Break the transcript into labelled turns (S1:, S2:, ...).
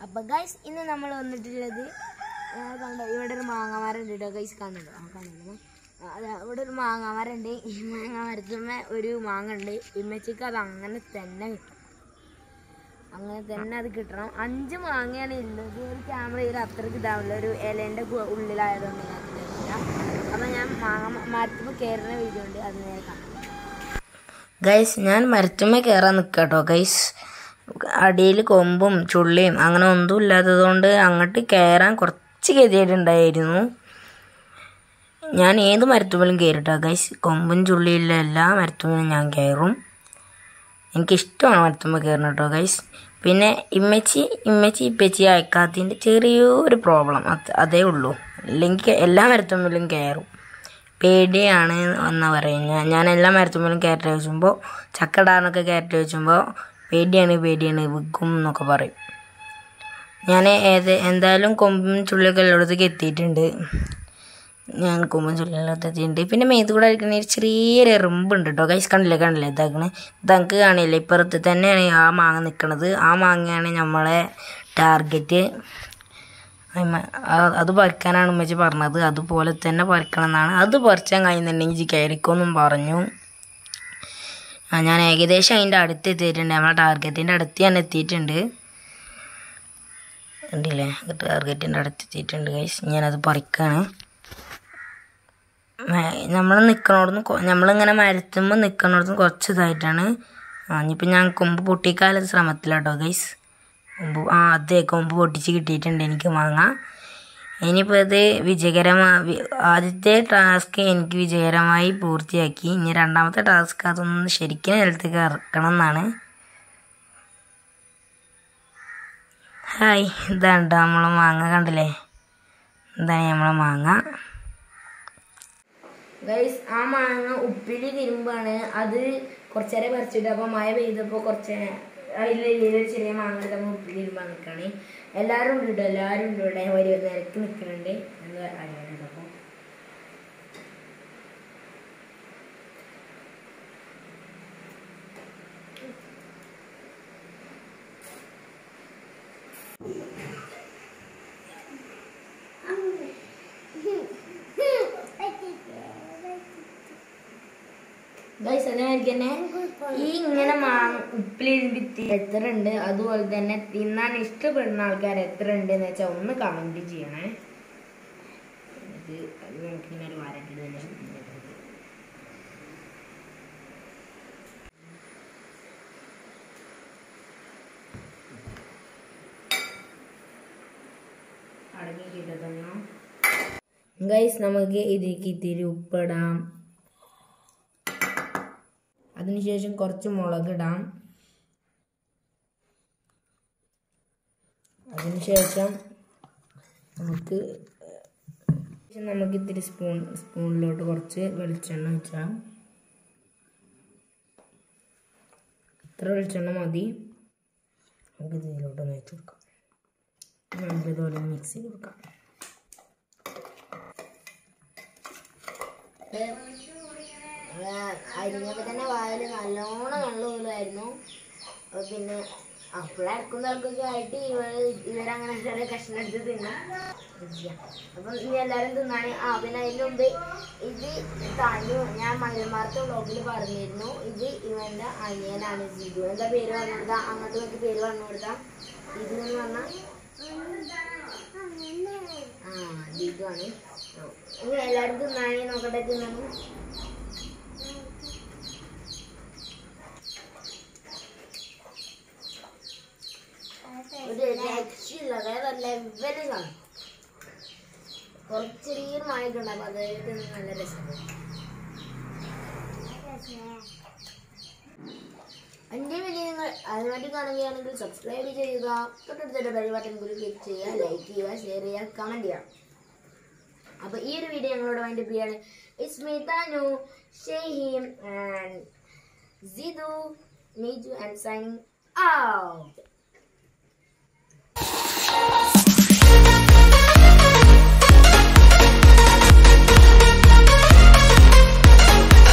S1: അപ്പൊ ഗൈസ് ഇന്ന് നമ്മൾ വന്നിട്ടുള്ളത് കണ്ടോ ഇവിടെ ഒരു മാങ്ങാമരം ഉണ്ട് കേട്ടോ ഗൈസ് കാണുന്നുണ്ടോ? ആ കാണുന്നു അതെ ഇവിടെ ഒരു മാങ്ങാമരം ഉണ്ട് ഈ മാങ്ങ മരത്തുമ്മ ഒരു മാങ്ങ ഉണ്ട് ഇമ്മച്ചിക്ക് അത് അങ്ങനെ തന്നെ കിട്ടും. അങ്ങനെ തന്നെ അത് കിട്ടണം. അഞ്ച് മാങ്ങയാണ് ഉള്ളത് ഒരു ക്യാമറയിൽ അത്രയ്ക്ക് ഇതാവില്ല ഒരു ഇലേന്റെ ഉള്ളിലായതുകൊണ്ട് ഞാൻ അപ്പം ഞാൻ മാങ്ങ മരത്തുമ്മ കയറുന്ന വീഡിയോ ഉണ്ട്. അത് നേരെ കാണാം.
S2: ഗൈസ് ഞാൻ മരത്തുമ്മ കയറാൻ നിൽക്കാട്ടോ ഗൈസ് അടിയിൽ കൊമ്പും ചുള്ളിയും അങ്ങനെ ഒന്നും ഇല്ലാത്തതുകൊണ്ട് അങ്ങോട്ട് കയറാൻ കുറച്ച് ഗതിയായിട്ടുണ്ടായിരുന്നു ഞാൻ ഏത് മരത്തുമ്പോഴും കയറിട്ടോ ഗൈസ് കൊമ്പും ചുള്ളിയുള്ള എല്ലാ മരത്തുമ്പോഴും ഞാൻ കയറും എനിക്കിഷ്ടമാണ് മരത്തുമ്പോൾ കയറണം കേട്ടോ ഗൈസ് പിന്നെ ഇമ്മച്ചി ഇമ്മച്ചി ഇപ്പച്ചി അയക്കാത്തതിന്റെ ചെറിയൊരു പ്രോബ്ലം അത് അതേ ഉള്ളൂ. അല്ലെങ്കിൽ എല്ലാ മരത്തുമ്പോഴും കയറും പേടിയാണ് എന്ന് പറയുന്നത്. ഞാൻ എല്ലാ മരത്തുമ്പോഴും കയറ്റി വെച്ചുമ്പോൾ ചക്കടാനൊക്കെ കയറ്റി വെച്ചുമ്പോൾ പേടിയാണ് പേടിയാണ് വിൽക്കും എന്നൊക്കെ പറയും. ഞാൻ ഏത് എന്തായാലും കൊമ്പും ചുള്ളിയൊക്കെ എത്തിയിട്ടുണ്ട്. ഞാൻ കൊമ്പും ചുള്ളിയെല്ലാം എത്തിയിട്ടുണ്ട്. പിന്നെ മേത്ത് കൂടെ അടിക്കണ ഒരു ചെറിയൊരു എറുമ്പുണ്ട് കേട്ടോ. കൈസ് കണ്ടില്ലേ കണ്ടില്ലേ? ഇതാക്കണ. ഇതങ്ങൾക്ക് കാണില്ല? ഇപ്പുറത്ത് തന്നെയാണ് ആ മാങ്ങ നിൽക്കണത് ആ മാങ്ങയാണ് നമ്മളെ ടാർഗറ്റ് അത് പറിക്കാനാണ് ഉമ്മച്ചി പറഞ്ഞത്. അതുപോലെ തന്നെ പറിക്കണം എന്നാണ് അത് പറിച്ചാൽ കഴിയുന്നുണ്ടെങ്കിൽ കയറിക്കൊന്നും പറഞ്ഞു. ഞാൻ ഏകദേശം അതിന്റെ അടുത്ത് എത്തിയിട്ടുണ്ട്. നമ്മളെ ടാർഗറ്റിന്റെ അടുത്ത് ഞാൻ എത്തിയിട്ടുണ്ട്. കണ്ടില്ലേ? ടാർഗറ്റിന്റെ അടുത്ത് എത്തിയിട്ടുണ്ട് ഗൈസ് ഞാനത് പറിക്കാണ്. നമ്മൾ നിൽക്കണോടൊന്നും നമ്മളിങ്ങനെ മരത്തുമ്പോൾ നിൽക്കണോടത്തും കുറച്ച് ഇതായിട്ടാണ് ആ ഇനിയിപ്പോൾ ഞാൻ കൊമ്പ് പൊട്ടിക്കാലത്ത് ശ്രമത്തിലാട്ടോ ഗൈസ് കൊമ്പ് ആ അതെ കൊമ്പ് പൊട്ടിച്ച് കിട്ടിയിട്ടുണ്ട് എനിക്ക് മാങ്ങ ഇനിയിപ്പോൾ ഇത് വിജയകരമായി ആദ്യത്തെ ടാസ്ക് എനിക്ക് വിജയകരമായി പൂർത്തിയാക്കി. ഇനി രണ്ടാമത്തെ ടാസ്ക് അതൊന്ന് ശരിക്കും നിലത്ത് കറക്കണം എന്നാണ് ഹായ് ഇതാണ് നമ്മളെ മാങ്ങ കണ്ടില്ലേ? ഇതാണ് നമ്മളെ മാങ്ങ.
S1: ഗൈസ് ആ മാങ്ങ ഉപ്പിൽ തിരുമ്പാണ്. അത് കുറച്ചേരെ പറിച്ചിട്ട് അപ്പോൾ മഴ പെയ്തപ്പോൾ കുറച്ച് അതിലൊരു ചെറിയ മാങ്ങയുടെ മുട്ടിൽ ഇരുമ്പോൾ നിൽക്കുകയാണ് എല്ലാവരും ഉണ്ട് കേട്ടോ എല്ലാവരും ഉണ്ട് ഇവിടെ. ഒരു നിരക്ക് നിൽക്കുന്നുണ്ട് എന്ന് അറിയാനുണ്ട് അപ്പോൾ ഗൈസ് എന്നെ? തന്നെ ഈ ഇങ്ങനെ മാങ്ങ ഉപ്പിലിരുമ്പി എത്ര ഉണ്ട് അതുപോലെ തന്നെ തിന്നാൻ ഇഷ്ടപ്പെടുന്ന ആൾക്കാർ എത്ര ഉണ്ട് എന്ന് വെച്ചാൽ ഒന്ന് കമന്റ് ചെയ്യണേ. ഇത് അത് നമുക്കിങ്ങനെ വരട്ടിട്ട് തന്നെ ഗൈസ് നമുക്ക് ഇതിലേക്ക് ഇത്തിരി ഉപ്പിടാം അതിനുശേഷം കുറച്ച് മുളകിടാം. അതിനുശേഷം നമുക്ക് നമുക്ക് ഇത്തിരി സ്പൂൺ സ്പൂണിലോട്ട് കുറച്ച് വെളിച്ചെണ്ണ വെച്ചാൽ ഇത്ര വെളിച്ചെണ്ണ മതി. നമുക്ക് ഇതിലോട്ടൊന്ന് വെച്ച് കൊടുക്കാം. നല്ലതുപോലെ മിക്സ് ചെയ്ത് കൊടുക്കാം. അരിഞ്ഞപ്പോൾ തന്നെ വായിൽ നല്ലോണം വെള്ളം വീഴുമായിരുന്നു അപ്പോൾ പിന്നെ അപ്പോഴും ഇറക്കും തിളക്കൊക്കെ ആയിട്ട് ഇവർ ഇവരങ്ങനെ ചെറിയ കഷ്ണം എടുത്ത് തിന്നാം. അപ്പം ഇനി എല്ലാവരും തിന്നാണ് ആ പിന്നെ അതിന് മുമ്പ് ഇത് താനു ഞാൻ മലമാർത്ത വ്ളോഗിൽ പറഞ്ഞിരുന്നു. ഇത് ഇവന്റെ അനിയനാണ്. ജിജു. എന്താ പേര് പറഞ്ഞു കൊടുക്കാം അങ്ങോട്ട് നോക്കി പേര് പറഞ്ഞു കൊടുക്കാം ഇത് എന്ന് പറഞ്ഞാൽ ആ ജിജു ആണ്. എല്ലാവരും തിന്നാണ് നോക്കട്ടെ തിന്നാണ് ഒരു രക്ഷയില്ല വേറെ ലെവലിലാണ് കുറച്ച് ചെറിയൊരു മായൊക്കെ അപ്പൊ അതായത് നല്ല രസമാണ് എന്റെ വീഡിയോ നിങ്ങൾ അതിനുവേണ്ടി കാണുകയാണെങ്കിൽ സബ്സ്ക്രൈബ് ചെയ്യുക തൊട്ടടുത്തൊരു ബെൽ ബട്ടൺ കൂടി ക്ലിക്ക് ചെയ്യുക ലൈക്ക് ചെയ്യുക ഷെയർ ചെയ്യുക കമന്റ് ചെയ്യുക. അപ്പൊ ഈ ഒരു വീഡിയോ ഞങ്ങളോട് വേണ്ടി ചെയ്യാണ് it's me Thanu Shaheem and Sidhu Meeju and signing out